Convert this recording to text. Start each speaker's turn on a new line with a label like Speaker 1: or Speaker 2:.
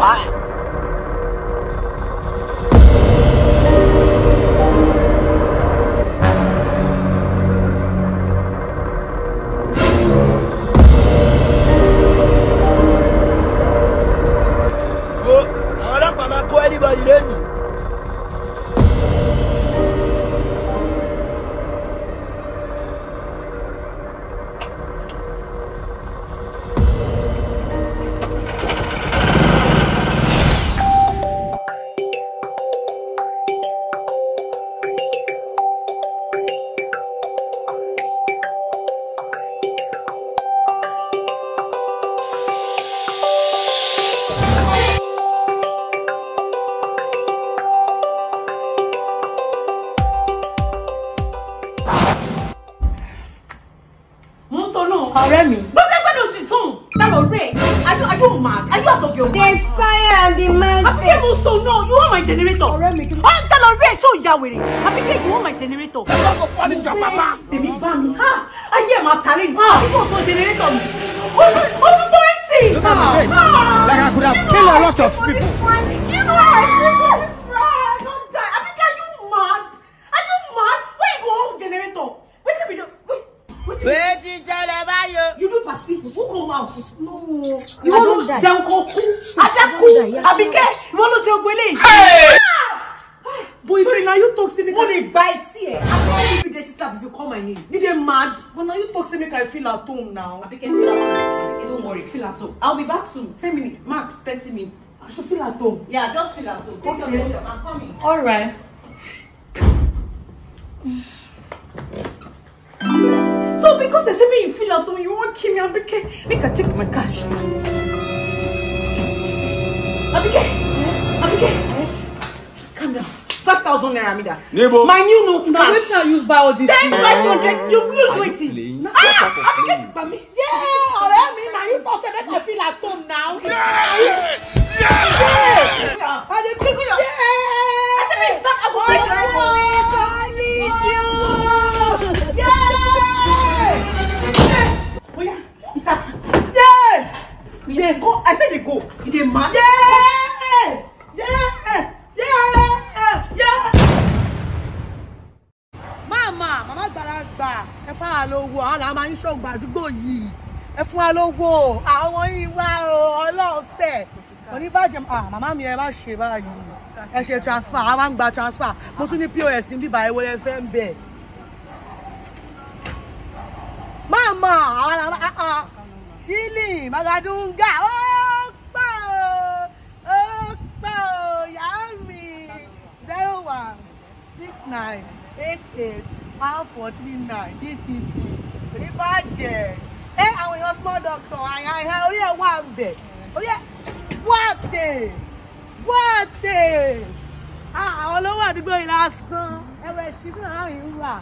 Speaker 1: Why? ọ̀rẹ́ mi. gbọ́dọ̀ gbọ́dọ̀ sì sùn lára ọ̀rẹ́ ayé ayé ò máa ayé àtọ̀ fi òun. the fire and the man. mountain. àbíké mo sọ náà you want my generator. ọ̀rẹ́ mi kí ló. ọ̀n tẹ́lẹ̀ ọ̀rẹ́ ṣó ìyá wèrè àbíké you want my generator. ẹ bá kò fọ́ ní sọ pápá. èmi bá mi ha ayé ẹ̀ máa tàlẹ́ ní. àbíké tún tó ẹ̀ sí. look at my face like I could have killed a lot of people. kùtù kò máa kùtù. ìwọ ló jẹun kó kú adákú Àbíkẹ́ ìwọ ló jẹ ogbélé yìí. Boy, Sorry, now you talk to me. Money bites, here. I can't give you dirty slap if you call my name. Did dey mad. But now you talk to me, I feel at home now. Abike, feel at home. Don't worry, feel at home. I'll be back soon. 10 minutes, max 30 minutes. I should feel at home. Yeah, just feel at home. Take okay. your I'm coming. All right because they say me you feel at home, you won't kill me, Abike. Make I take my cash now. Abike! Abike! Calm down. 5,000 naira me Nebo. My new note now. Which I use buy all this. 10, 500. You lose 20. Ah, Abike, for me. Yeah. dey go i said, dey go e dey mad.
Speaker 2: Yeah! Yeah! Yeah! Yeah! mama, màmá gbàlagbà ẹ fún wa lówó àwọn làwọn máa ń ṣọ́gbà àdúgbò yìí ẹ fún wa lówó àwọn yìí wá o ọlọ́run fẹ́ oníbàjẹ́ ah, màmá mi ẹ má ṣe báyìí ẹ ṣe transfer a máa ń gba transfer mo tún ní pos ní bíbá ẹwọ ẹ fẹ́ ń bẹ̀. Ah, ah. màmá àwọn àwọn sílẹ̀. Jimmy Magadunga ó pọ̀ ó pọ̀ yá mi zero one six nine eight eight one four three nine DTP ribajẹ ẹ àwọn èèyàn small doctor àyàn àyàn orí ẹ wà ń bẹ orí ẹ wọ́ọ̀tẹ̀ wọ́ọ̀tẹ̀ ah, àwọn olówó àdúgbò yìí lásán ẹ̀wẹ̀ ṣìkún àwọn yìí wà.